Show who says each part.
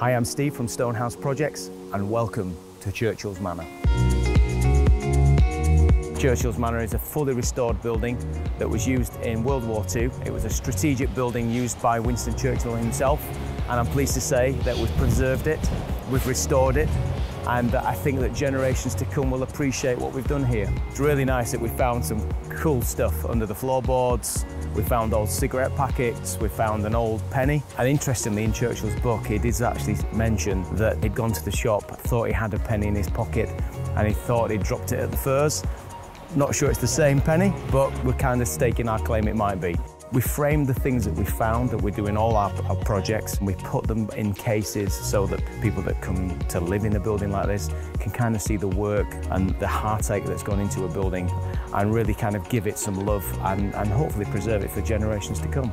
Speaker 1: Hi, I'm Steve from Stonehouse Projects and welcome to Churchill's Manor. Churchill's Manor is a fully restored building that was used in World War II. It was a strategic building used by Winston Churchill himself and I'm pleased to say that we've preserved it, we've restored it and I think that generations to come will appreciate what we've done here. It's really nice that we found some cool stuff under the floorboards, we found old cigarette packets, we found an old penny. And interestingly, in Churchill's book, he did actually mention that he'd gone to the shop, thought he had a penny in his pocket, and he thought he'd dropped it at the Firs. Not sure it's the same penny, but we're kind of staking our claim it might be. We framed the things that we found that we do in all our, our, projects and we put them in cases so that people that come to live in a building like this can kind of see the work and the heartache that's gone into a building and really kind of give it some love and, and hopefully preserve it for generations to come.